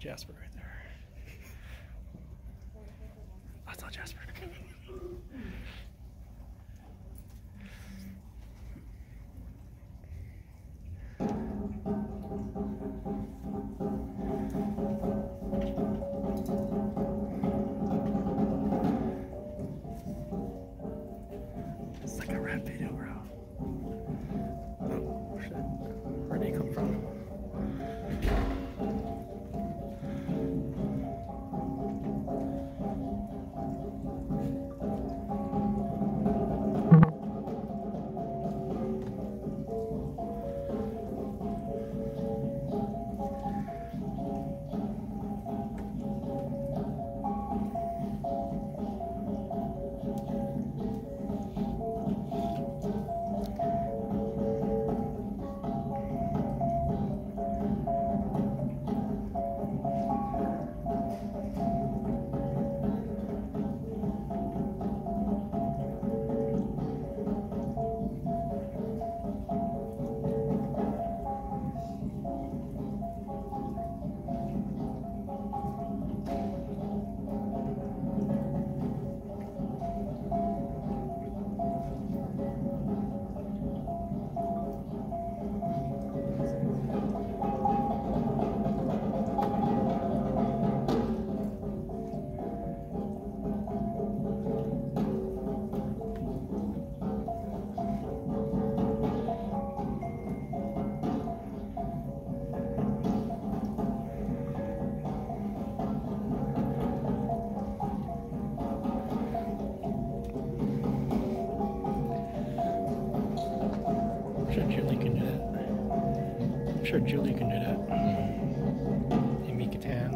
Jasper right there. That's not Jasper. It's like a rap video, bro. Sure Julie can do that. Amy Catan.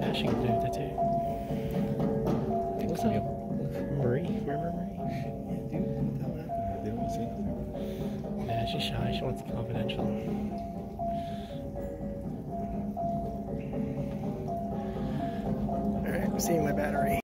Yeah, she can do that too. What's up? Marie? Remember Marie? Yeah, she's shy. She wants confidential. Alright, I'm seeing my battery.